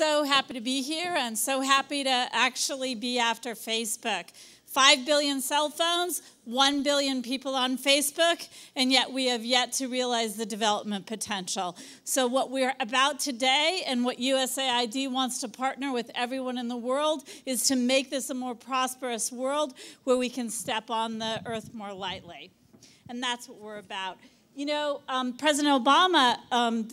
so happy to be here and so happy to actually be after Facebook. 5 billion cell phones, 1 billion people on Facebook, and yet we have yet to realize the development potential. So, what we're about today and what USAID wants to partner with everyone in the world is to make this a more prosperous world where we can step on the earth more lightly. And that's what we're about. You know, um, President Obama um,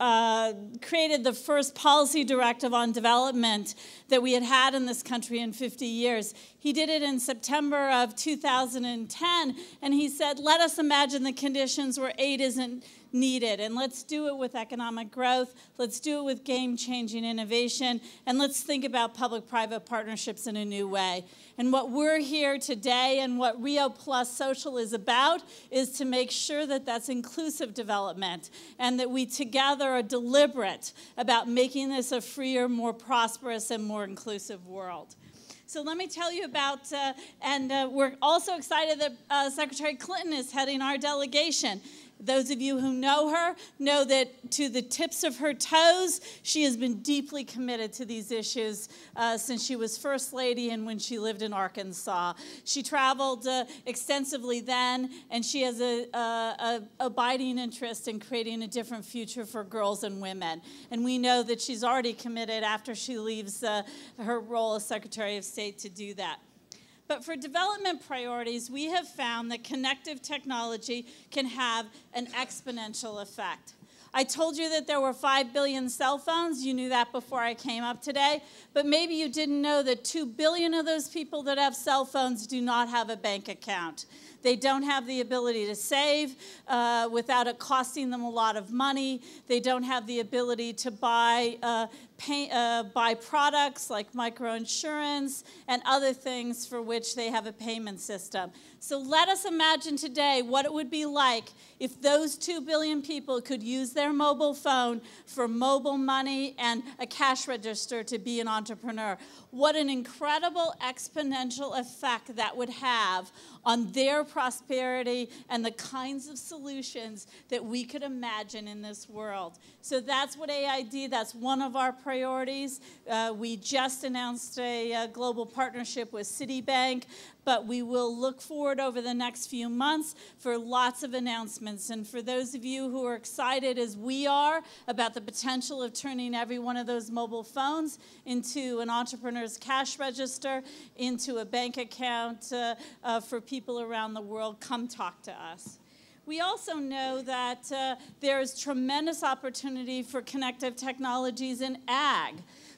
uh, created the first policy directive on development that we had had in this country in 50 years. He did it in September of 2010, and he said, Let us imagine the conditions where aid isn't needed. And let's do it with economic growth. Let's do it with game changing innovation. And let's think about public private partnerships in a new way. And what we're here today and what Rio Plus Social is about is to make sure that that's inclusive development and that we together are deliberate about making this a freer, more prosperous, and more inclusive world. So let me tell you about, uh, and uh, we're also excited that uh, Secretary Clinton is heading our delegation. Those of you who know her know that to the tips of her toes, she has been deeply committed to these issues uh, since she was First Lady and when she lived in Arkansas. She traveled uh, extensively then, and she has a, a, a, abiding interest in creating a different future for girls and women. And we know that she's already committed after she leaves uh, her role as Secretary of State to do that. But for development priorities, we have found that connective technology can have an exponential effect. I told you that there were 5 billion cell phones. You knew that before I came up today. But maybe you didn't know that 2 billion of those people that have cell phones do not have a bank account. They don't have the ability to save uh, without it costing them a lot of money. They don't have the ability to buy, uh, pay, uh, buy products like microinsurance and other things for which they have a payment system. So let us imagine today what it would be like if those 2 billion people could use their mobile phone for mobile money and a cash register to be an entrepreneur. What an incredible exponential effect that would have on their prosperity and the kinds of solutions that we could imagine in this world. So that's what AID, that's one of our priorities. Uh, we just announced a, a global partnership with Citibank but we will look forward over the next few months for lots of announcements. And for those of you who are excited as we are about the potential of turning every one of those mobile phones into an entrepreneur's cash register, into a bank account uh, uh, for people around the world, come talk to us. We also know that uh, there is tremendous opportunity for connective technologies in ag.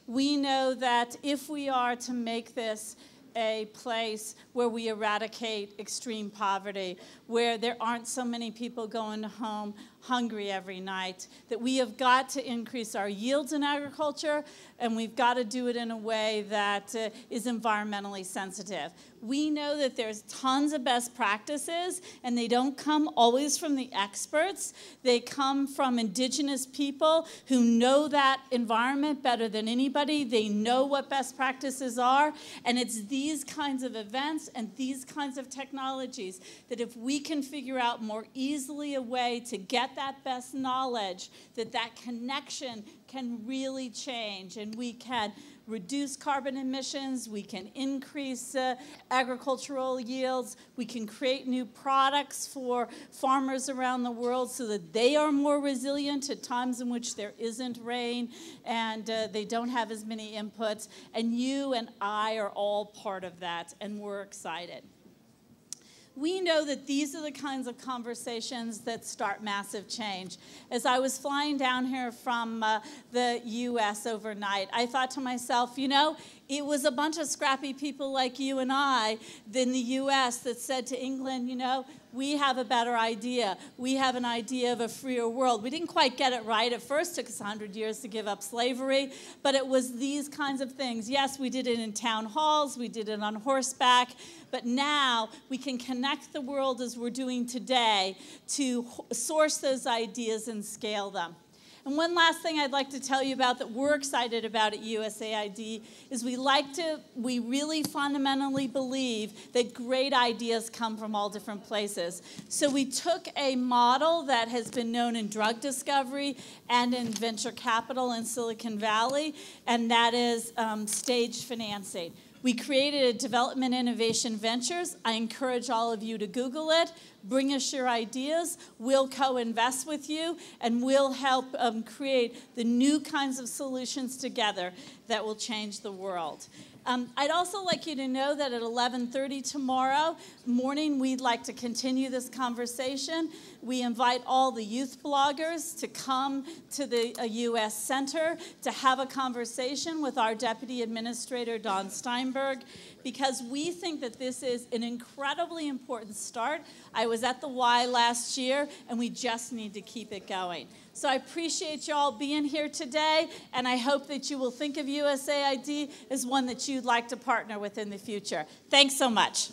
We know that if we are to make this a place where we eradicate extreme poverty, where there aren't so many people going home hungry every night, that we have got to increase our yields in agriculture, and we've got to do it in a way that uh, is environmentally sensitive. We know that there's tons of best practices, and they don't come always from the experts. They come from indigenous people who know that environment better than anybody. They know what best practices are, and it's these kinds of events and these kinds of technologies that if we can figure out more easily a way to get that best knowledge, that that connection can really change and we can reduce carbon emissions, we can increase uh, agricultural yields, we can create new products for farmers around the world so that they are more resilient at times in which there isn't rain and uh, they don't have as many inputs. And you and I are all part of that, and we're excited we know that these are the kinds of conversations that start massive change. As I was flying down here from uh, the US overnight, I thought to myself, you know, it was a bunch of scrappy people like you and I in the US that said to England, you know, we have a better idea. We have an idea of a freer world. We didn't quite get it right at first. It took us 100 years to give up slavery, but it was these kinds of things. Yes, we did it in town halls, we did it on horseback, but now we can connect the world as we're doing today to source those ideas and scale them. And one last thing I'd like to tell you about that we're excited about at USAID is we like to, we really fundamentally believe that great ideas come from all different places. So we took a model that has been known in drug discovery and in venture capital in Silicon Valley, and that is um, stage financing. We created a Development Innovation Ventures. I encourage all of you to Google it. Bring us your ideas. We'll co invest with you and we'll help um, create the new kinds of solutions together that will change the world. Um, I'd also like you to know that at 11:30 tomorrow morning, we'd like to continue this conversation. We invite all the youth bloggers to come to the U.S. Center to have a conversation with our Deputy Administrator Don Steinberg, because we think that this is an incredibly important start. I was at the Y last year, and we just need to keep it going. So I appreciate you all being here today, and I hope that you will think of USAID as one that you'd like to partner with in the future. Thanks so much.